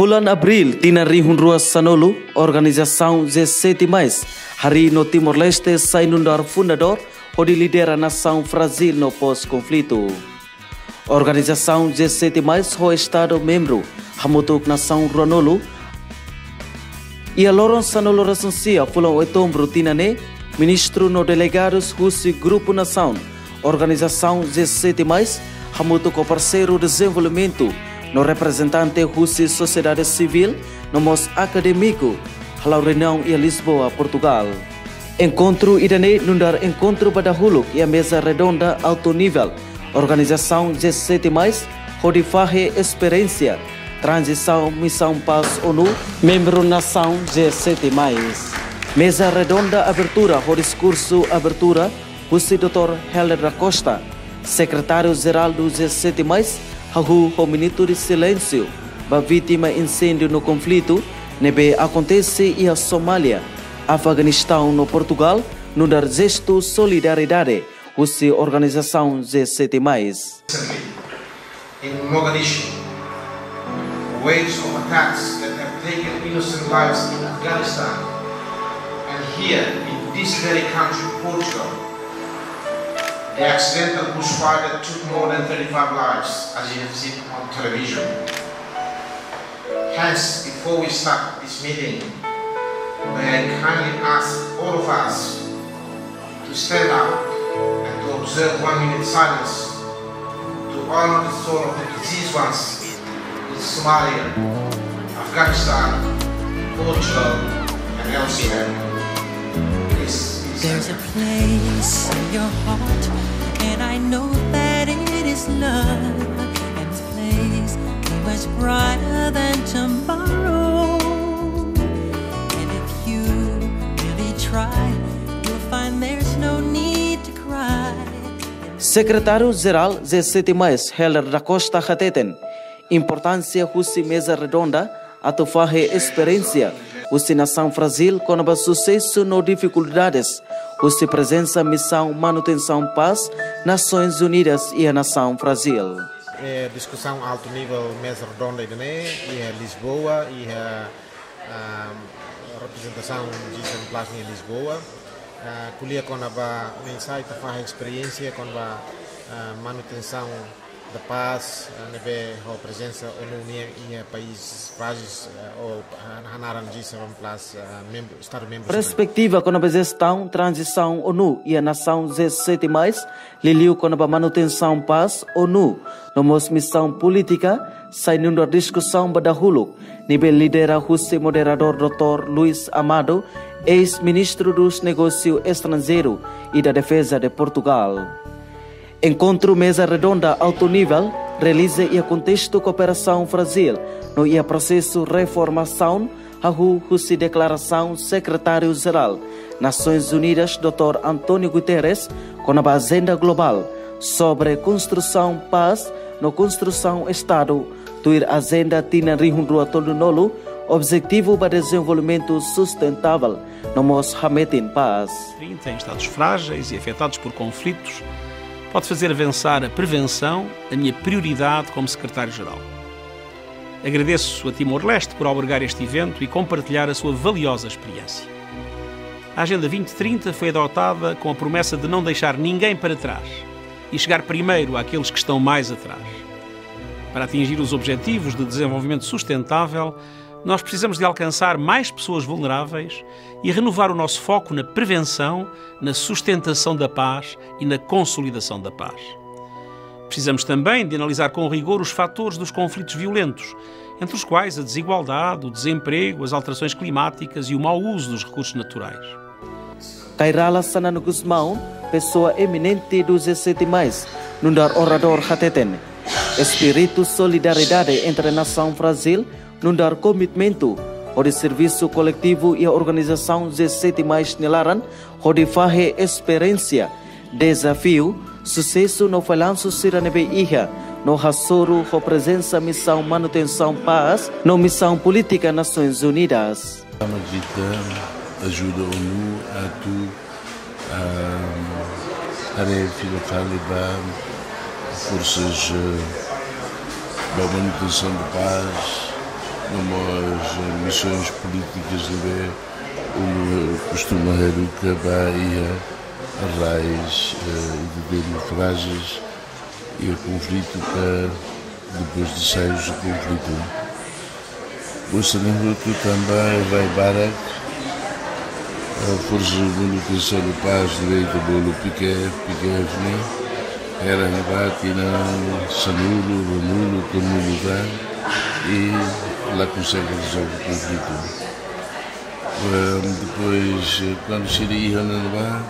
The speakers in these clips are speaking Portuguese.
Fulan Abril, tinarihun rua Sanolo, organização 17 mais, hari no Timor-Leste sai nundar fundador, onde lidera nação Brasil no pós-conflito. Organização 17 mais, o Estado membro, hamutuk nação Ronolo, e a Loron Sanolo recensia, fulan oitombro tinane, ministro no delegados Russi Grupo Nação, organização 17 mais, hamutuk o parceiro desenvolvimento, no representante Russi Sociedade Civil, no mos acadêmico, halau reunião e Lisboa, Portugal. Encontro idane nundar encontro pada huluk e a mesa redonda alto nível, organização 17 mais, Rodifahe Experiência, Transição Missão Paz ONU, membro Nação G7 mais. Mesa redonda abertura, o discurso abertura, o Dr. Heller da Costa, secretário-geral do G7 o minuto de silêncio, ba vítima incêndio no conflito, nebe acontece e a Somália, Afeganistão no Portugal, no dar gesto solidariedade, se organização G7 mais. In Mogadishu, waves of attacks that have taken innocent lives in Afghanistan, and here in this very country, Portugal, the accidental bushfire that took more than 35 lives, as you have seen on television. Hence, before we start this meeting, may I kindly ask all of us to stand up and to observe one minute silence to honor the soul of the deceased ones in Somalia, Afghanistan, Portugal, and elsewhere. Please, please There's a place in your heart, and I know that it is love. And this place is much brighter than tomorrow. And if you really try, you'll find there's no need to cry. Secretário-Geral G7 mais, Heller da Costa Hateten, importância Russi Mesa Redonda, atufahe experiência, Russi Nação Brasil, com sucesso no dificuldades, Russi presença missão manutenção paz, Nações Unidas e a Nação Brasil. é, discussão alto nível mesa redonda de e a Lisboa e a, a representação de São Plasma em Lisboa a colher com a mensagem faz experiência com a, a manutenção da paz neve a presença ONU em países frágeis ou a naran de São Plasma membro estado membro Perspectiva a gestão, transição ONU e a nação G7+, liliu com a manutenção paz ONU, nomos missão política, saindo da discussão badahulu, nível lidera Russi moderador Dr. Luiz Amado, ex-ministro dos Negócios Estrangeiros e da Defesa de Portugal. Encontro mesa redonda alto nível realiza e contexto cooperação Brasil no ia processo reformação Ahu Husi Declaração Secretário-Geral Nações Unidas Dr. António Guterres com a agenda global sobre construção paz no construção Estado tuir agenda tina rihundrua todo objetivo para desenvolvimento sustentável no mos hametin paz. 30 em estados frágeis e afetados por conflitos, pode fazer avançar a prevenção, a minha prioridade como secretário-geral. Agradeço a Timor-Leste por albergar este evento e compartilhar a sua valiosa experiência. A Agenda 2030 foi adotada com a promessa de não deixar ninguém para trás e chegar primeiro àqueles que estão mais atrás. Para atingir os objetivos de desenvolvimento sustentável, nós precisamos de alcançar mais pessoas vulneráveis e renovar o nosso foco na prevenção, na sustentação da paz e na consolidação da paz. Precisamos também de analisar com rigor os fatores dos conflitos violentos, entre os quais a desigualdade, o desemprego, as alterações climáticas e o mau uso dos recursos naturais. Kairala Sanano Guzmão, pessoa eminente do G7+, nundar orador Hateten. Espírito solidariedade entre a nação Brasil, nundar comitimento, o de serviço coletivo e a organização G7+, nelaran, o de fahe experiência, desafio, sucesso no falanço siranebe iha, no Hassoro, a presença missão manutenção paz, no missão política Nações Unidas. Ajuda a ONU a tu a tarefa local forças da manutenção da paz numas missões políticas de o costumeiro que vai a raiz de democracias e o conflito para depois de sair do conflito. O Senato também vai Barak, a Força de Manutenção da Paz Direito Bolo Piquet, Piquet era Batina, Sanulo, Romulo, Camulo e lá consegue resolver o conflito. Depois, quando seria Hananabá,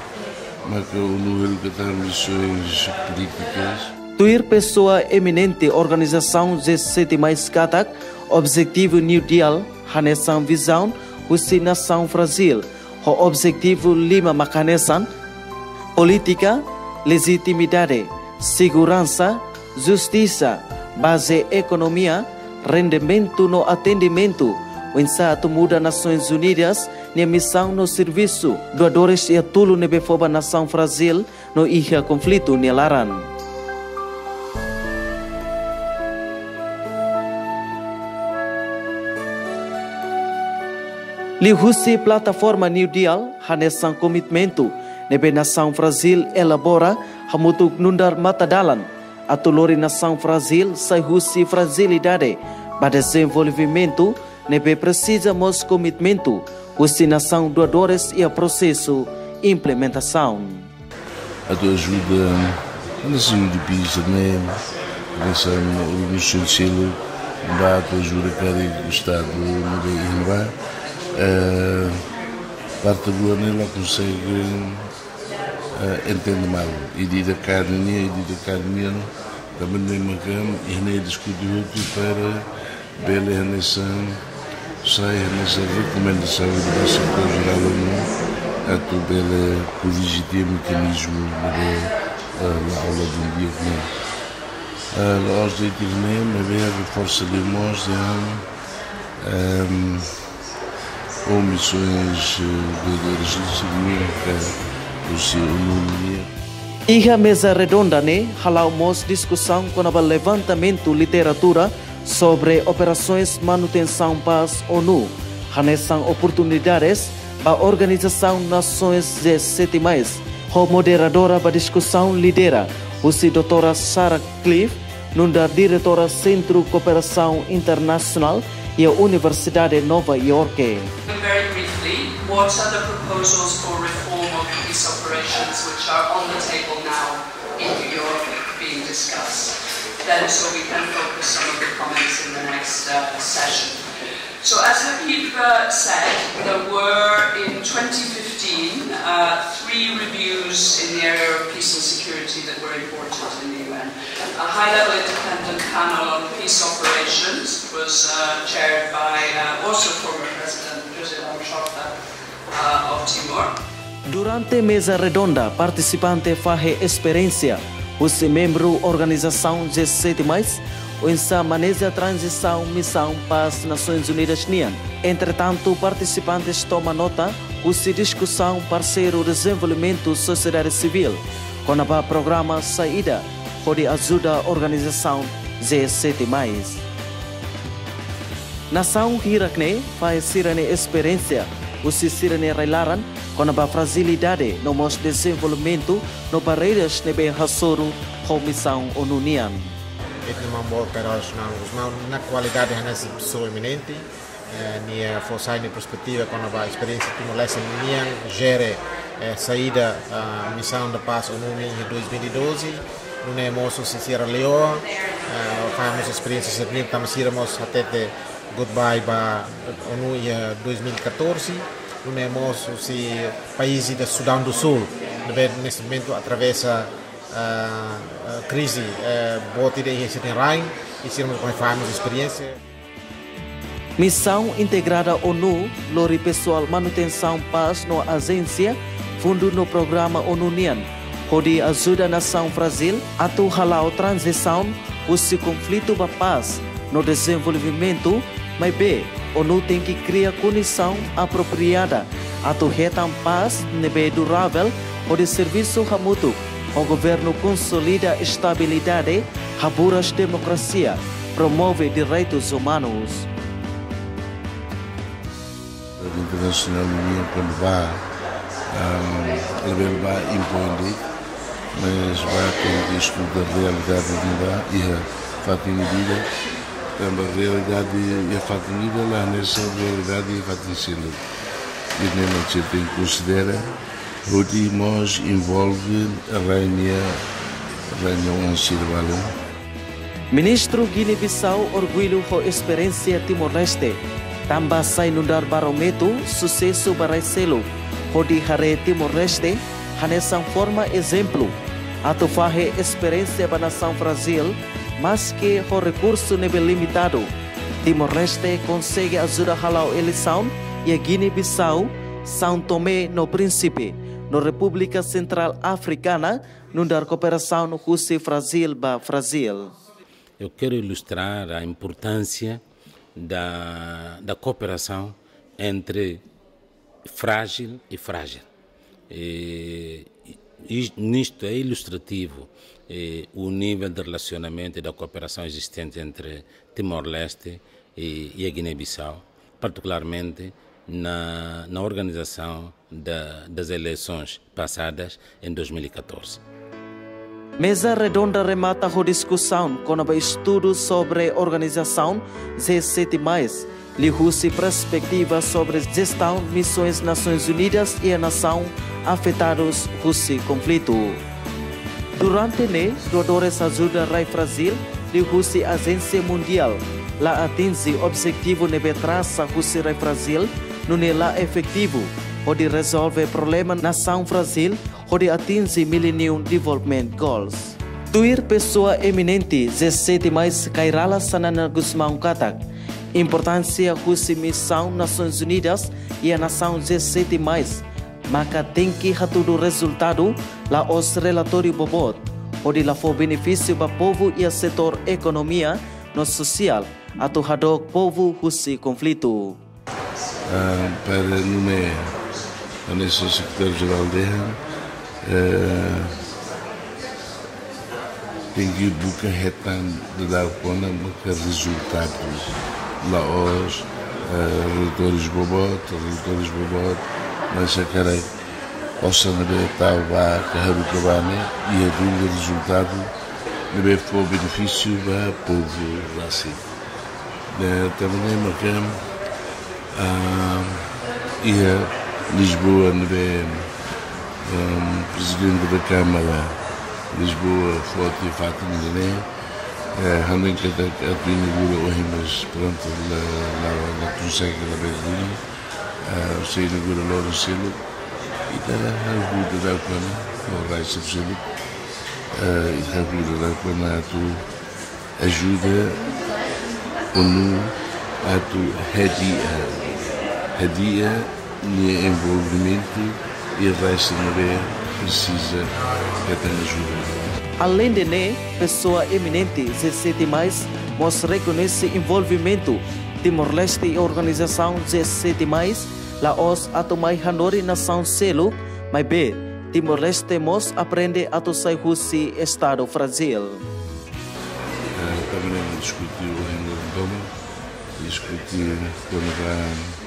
marca o número de transmissões políticas. Tuir pessoa eminente organização G7 mais Katak, objetivo New Deal, Hanesan Visão, Husi Nação Brasil, o objetivo Lima Macanesan, política, legitimidade, segurança, justiça, base economia, rendimento no atendimento, o insato muda Nações Unidas, na missão no serviço, doadores e tulo nebe foba nação Brasil, no iha conflito nelaran. Lihusi plataforma New Deal, hanesan komitmento, nebe nação Brasil elabora, hamutuk nundar matadalan, atulori nação Brasil, sai husi fragilidade, para desenvolvimento, nebe precisa mos commitmento, nação doadores e a processo implementação. A tua ajuda na saúde pisa, né? Nessa organização de selo, dá a tua ajuda cada Estado no Irmã. Parte do ano ela consegue entender mal. E de carne, e de carne, também nem uma cama, e nem discutiu para bela nessa sai nessa recomendação do secretário geral ONU a todo o legítimo mecanismo da aula de um dia comum. Nós de Tirnem, a força de ou missões de resistência o seu nome. Iha mesa redonda ne halau mos discussão com o levantamento literatura sobre operações manutenção paz ONU, Hanesan oportunidades para a Organização Nações G7+. A moderadora da discussão lidera, o doutora Sarah Cliff, nunda diretora Centro Cooperação Internacional e a Universidade Nova York. Very briefly, what are the proposals for which are on the table now in New York being discussed? then so we can focus some of the comments in the next uh, session. So as Habib uh, said, there were in 2015 uh, three reviews in the area of peace and security that were important in the UN. A high-level independent panel on peace operations was uh, chaired by uh, also former President José Lamochota uh, of Timor. Durante mesa redonda, participante fahe experiência os membros organização G7+, o INSA maneja transição missão para as Nações Unidas NIAN. Entretanto, participantes tomam nota o se discussão parceiro desenvolvimento sociedade civil, com o programa Saída, pode ajuda a organização G7+. Nação Hirakne faz sirane experiência, o se sirane reilaran com a fragilidade no nosso desenvolvimento no barreiras nebe hasoro comissão onunian. É uma operacional, na qualidade nessa pessoa eminente, minha força e perspectiva com a experiência que molesta minha gere saída a missão da paz ONU em 2012 no Nemoso em Sierra Leone fazemos experiências que estamos irmos até goodbye para ONU em 2014 no Nemoso se países do Sudão do Sul. Neste momento atravessa a crise boa tirei esse tem rain e sermos com fazemos experiência. Missão Integrada ONU, Lori Pessoal Manutenção Paz no Agência, Fundo no Programa ONU-NIAN, Pode ajuda a Nação Brasil a halau transição, o conflito da paz no desenvolvimento, mas bem, ONU tem que criar condição apropriada a retam paz nebe durável o de serviço hamutu. O governo consolida estabilidade, raburas democracia, promove direitos humanos. internacional união quando vá um, vai impõe mas vai ter que estudar a realidade de lá e a fato vida também a realidade e a fato vida lá nessa realidade e a fato ensino e nem não tem que considerar o nós envolve a rainha a rainha Ansirvalo Ministro Guiné-Bissau orgulho com experiência Timor-Leste. Tambah sai nundar barometro sucesso barai selo. Hodi hare Timor-Leste hanesang forma exemplo. Ato fahe experiência ba nação Brasil, mas que o recurso nível limitado. Timor-Leste consegue ajuda halau eleição e a Guiné-Bissau, São Tomé no Príncipe, no República Central Africana, nundar cooperação no Rússia Brasil ba Brasil. eu quero ilustrar a importância da, da cooperação entre frágil e frágil. E, e nisto é ilustrativo o nível de relacionamento e da cooperação existente entre Timor-Leste e, e a Guiné-Bissau, particularmente na, na organização da, das eleições passadas em 2014. Mesa redonda remata a discussão com o estudo sobre organização G7+, lihusi perspectiva sobre gestão missões Nações Unidas e a nação afetados por conflito. Durante ne, doadores ajuda Rai Brasil, lihusi agência mundial, lá atinge objetivo nebe traça Rússia Rai Brasil, no lá efetivo, onde resolve problema nação Brasil onde atinge Millennium Development Goals. Tuir pessoa eminente, 17 mais Kairala Sanana Guzmão Katak. Importância da missão Nações Unidas e a nação 17 mais. Maka tem que do resultado lá os relatório bobot, onde lá for benefício para povo e o setor economia no social, atu hadok povo husi conflito. Uh, para a nesse secretário-geral dela, uh, tem que buscar retan de dar conta buscar resultados lá os relatores bobot relatores bobot possa não estava a carregar o trabalho e a dúvida resultado não for benefício para o povo assim também marcamos a Lisboa não um, presidente da Câmara Lisboa, Foto e Fátima Guiné, uh, andam que a inaugura hoje, mas pronto, lá na Consegue lá no Silo, e está a ajuda da Câmara, o Rai Silo, e a ajuda da Câmara, tu ajuda ONU a tu hadia, hadia no envolvimento e a Raíssa Maré precisa que tenha ajuda. Além de né, pessoa eminente, se sente mais, mostra reconhece envolvimento Timor-Leste e organização G7+, lá os atomai Hanori nação selo, mas B, Timor-Leste mos aprende a to sai husi Estado Brasil. Também discutiu em Roma, discutiu quando vai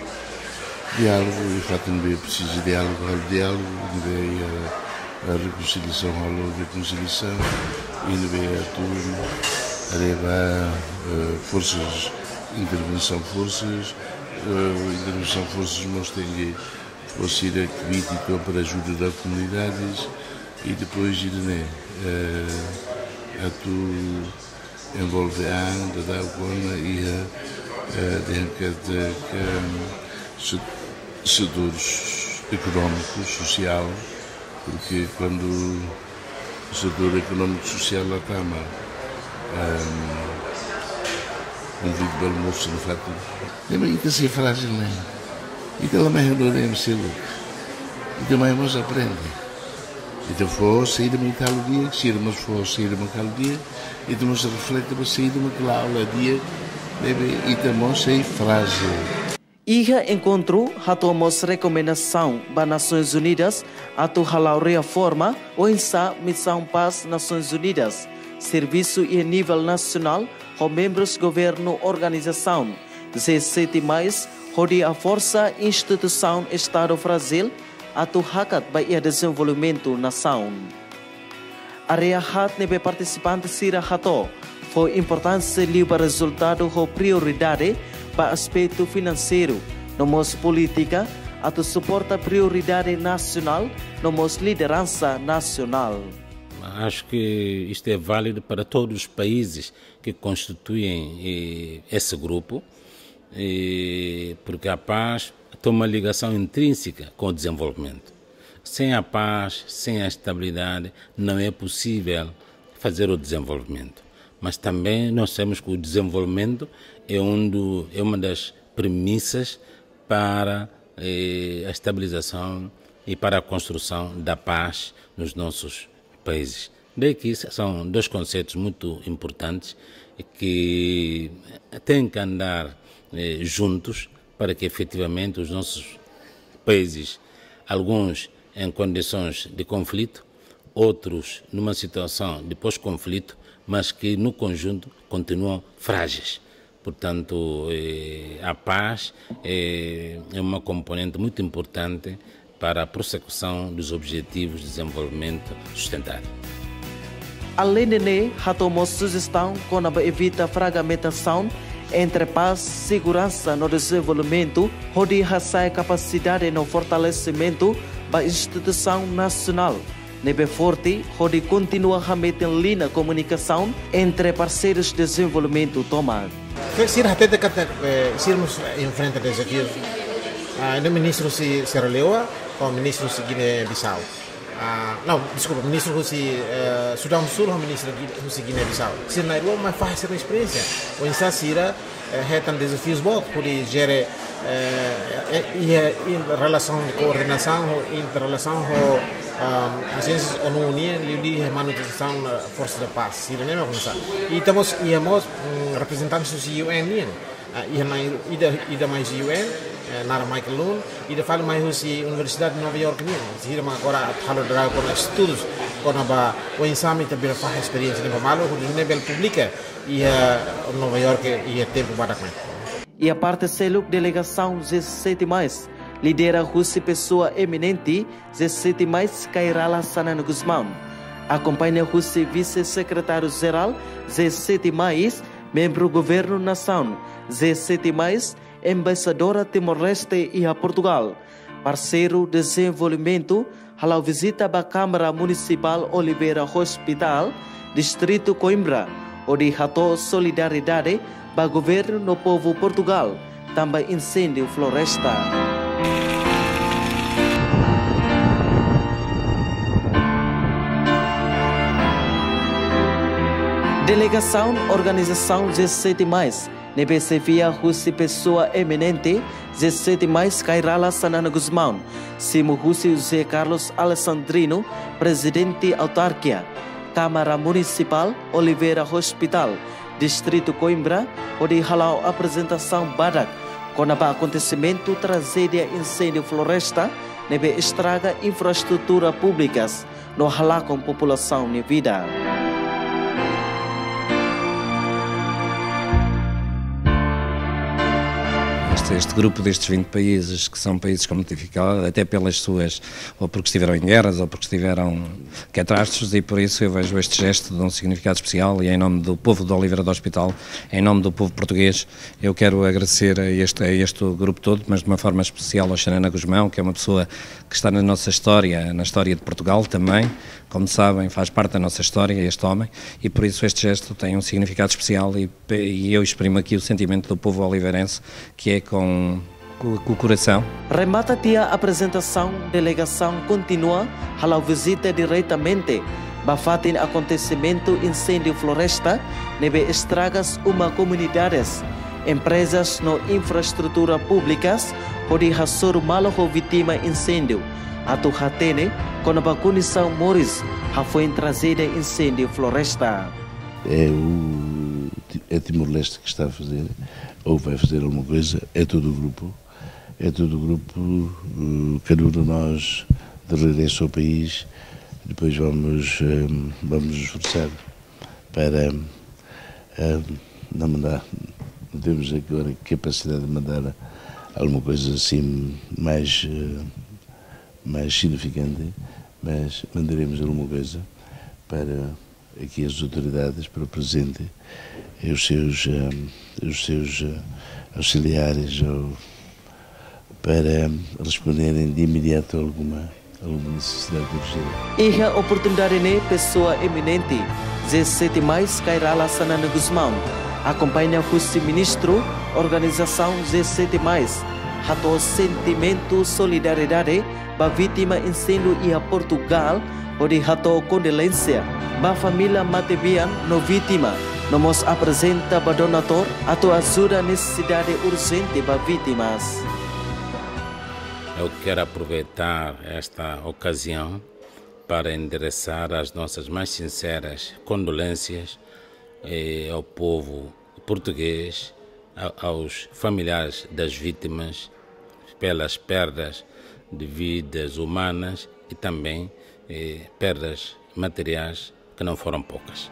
diálogo, e facto é preciso de diálogo, há diálogo, de a, a reconciliação, há reconciliação, e de a turma, a uh, forças, intervenção forças, uh, intervenção forças temos fosse ir activítico para ajuda das comunidades e depois ir né, uh, a tu envolve a da Agona e a, a dentro de que setores económicos, social, porque quando o setor económico social lá está mal, um, um vídeo do almoço no fato, também que ser frágil, não é? E também não é ser E também nós aprende. Então foi sair de uma tal dia, mas foi sair de uma tal dia, e então se reflete para sair de uma aula dia, e também sair frágil. Iha encontro hatomos recomendação para Nações Unidas atu halau reforma o insa missão paz Nações Unidas serviço em nível nacional com membros governo organização 17 mais onde a força instituição Estado Brasil ba ia desenvolvimento nação. Area hat nebe participante sira hato foi importância liba resultado ho prioridade para aspecto financeiro, nomos política, atu suporta prioridade nacional, nomos liderança nacional. Acho que isto é válido para todos os países que constituem eh, esse grupo, eh, porque a paz tem uma ligação intrínseca com o desenvolvimento. Sem a paz, sem a estabilidade, não é possível fazer o desenvolvimento. Mas também nós sabemos que o desenvolvimento é, um do, é uma das premissas para eh, a estabilização e para a construção da paz nos nossos países. Daí que são dois conceitos muito importantes que têm que andar eh, juntos para que efetivamente os nossos países, alguns em condições de conflito, outros numa situação de pós-conflito, mas que no conjunto continuam frágeis. Portanto, eh, a paz é, é uma componente muito importante para a prossecução dos objetivos de desenvolvimento sustentável. Além de ne, tomou sugestão a evita fragmentação entre paz, segurança no desenvolvimento, onde a capacidade no fortalecimento da instituição nacional. Nebe forte, onde continua a meter linha comunicação entre parceiros de desenvolvimento tomado. Sir até de irmos em frente a desafios. Uh, ministro se Sierra Leoa, com o ministro de Guiné-Bissau. Uh, não, desculpa, ministro Russi uh, Sudão do Sul, o ministro Russi Guiné-Bissau. Se na Irlanda mais fácil experiência. O insa sira retam desafios bons, por gerar em relação de coordenação, em relação com as agências ONU União, de manutenção da força da paz. Sira nem começar. E estamos e temos representantes do UN, e da mais UN nara Michael Loon e de falo mai husi Universidade de Nova York agora halo dra con estudos con ba o bira faz experiência de com nível e Nova York e tempo badak e a parte seluk delegação 17 mais. Lidera Rússia pessoa eminente 17 mais Kairala Sanan Guzmão acompanha Rússia vice-secretário-geral 17 mais membro governo nação 17 mais embaixadora Timor-Leste e a Portugal, parceiro de desenvolvimento, halau visita a Câmara Municipal Oliveira Hospital, Distrito Coimbra, onde ratou solidariedade para o governo no povo Portugal, também incêndio floresta. Delegação Organização 17 mais Nebesevia Husi pessoa eminente, 17 mais Cairala Sanana Guzmão, Simo Husi José Carlos Alessandrino, presidente autarquia, Câmara Municipal Oliveira Hospital, Distrito Coimbra, onde halau apresentação Badak, o acontecimento tragédia incêndio floresta, nebe estraga infraestrutura públicas, no halau com população de vida. Este, este grupo destes 20 países, que são países com muita dificuldade, até pelas suas, ou porque estiveram em guerras, ou porque estiveram catástrofes, e por isso eu vejo este gesto de um significado especial, e em nome do povo de Oliveira do Hospital, em nome do povo português, eu quero agradecer a este, a este grupo todo, mas de uma forma especial ao Xanana Guzmão, que é uma pessoa que está na nossa história, na história de Portugal também, como sabem, faz parte da nossa história este homem, e por isso este gesto tem um significado especial, e, e eu exprimo aqui o sentimento do povo oliveirense, que é com, com, com o coração. Remata a apresentação, delegação continua. A visita diretamente Bafatin acontecimento incêndio floresta, nebe estragas uma comunidades, empresas no infraestrutura públicas, pode rasor malo vítima incêndio. Atu hatene, quando a condição Morris, foi trazida incêndio floresta. É o é Timor-Leste que está a fazer ou vai fazer alguma coisa, é todo o grupo, é todo o grupo, cada um de nós de regresso ao país, depois vamos, hum, vamos nos esforçar para hum, não mandar, não temos agora capacidade de mandar alguma coisa assim mais, mais significante, mas mandaremos alguma coisa para aqui as autoridades, para o Presidente e os seus, uh, os seus uh, auxiliares para responderem de imediato a alguma, alguma necessidade urgente. A oportunidade ne pessoa eminente, 17 mais Kairala Sanana Guzmão, acompanha o ministro, organização 17 mais, rato sentimento solidariedade para vítima incêndio e a Portugal, onde rato condolência, para família Matebian no vítima, nos apresenta para donator atau ajuda necessidade urgente para vítimas. Eu quero aproveitar esta ocasião para endereçar as nossas mais sinceras condolências eh, ao povo português, aos familiares das vítimas pelas perdas de vidas humanas e também eh, perdas materiais que não foram poucas.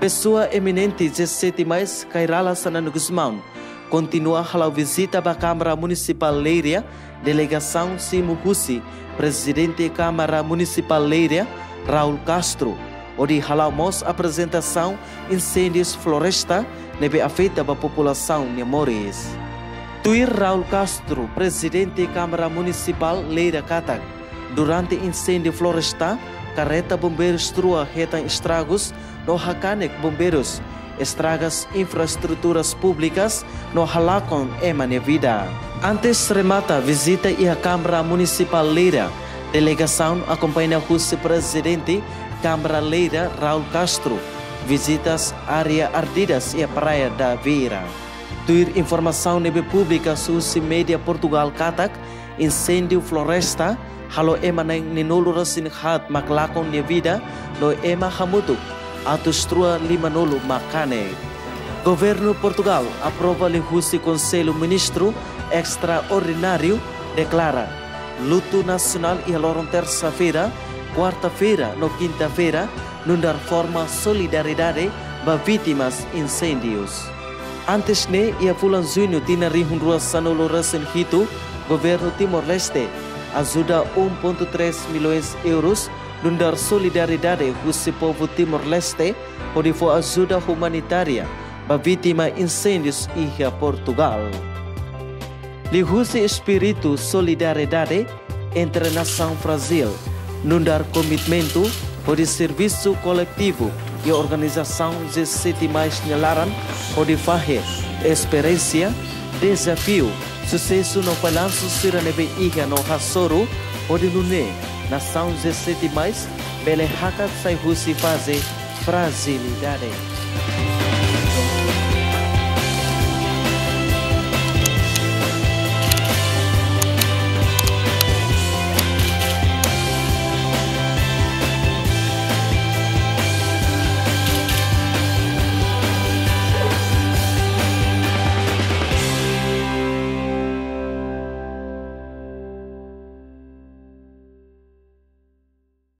Pessoa eminente 17 mais Kairala Sanano Guzmão continua a visita para a Câmara Municipal Leiria, delegação Simo Husi, presidente da Câmara Municipal Leiria, Raul Castro, onde halamos apresentação incêndios floresta nebe afeta a população de Mores. Tuir Raul Castro, presidente da Câmara Municipal Leira Catak, durante incêndio floresta, carreta bombeiros trua retam estragos no Hacanek Bombeiros, estragas infraestruturas públicas no halakon emane vida. Antes remata visita e a Câmara Municipal Leira, delegação acompanha o vice-presidente Câmara Leira Raul Castro, visitas área ardidas e a praia da Vieira. Tuir informação nebe pública susi media Portugal katak incêndio floresta halo ema neng ninulu rasin hat maklakon ne vida no ema hamutuk Atustrua Limanolo Macane. Governo Portugal aprova o Conselho Ministro Extraordinário declara luto nacional e aloram terça-feira, quarta-feira, no quinta-feira, nundar forma solidariedade para vítimas incêndios. Antes ne ia fulan junho tina rihun rua sanolo rasen hito, governo Timor-Leste ajuda 1.3 milhões de euros. Nundar solidariedade com o povo Timor-Leste, onde foi ajuda humanitária para vítima incêndios em Portugal. Lihusi espírito solidariedade entre a nação Brasil, nundar comitimento para serviço coletivo e organização de sete mais nelaran para fazer experiência, desafio, sucesso no balanço siranebe iha no hasoro, para nune nação 17 mais, bele hakat sai husi faze fragilidade.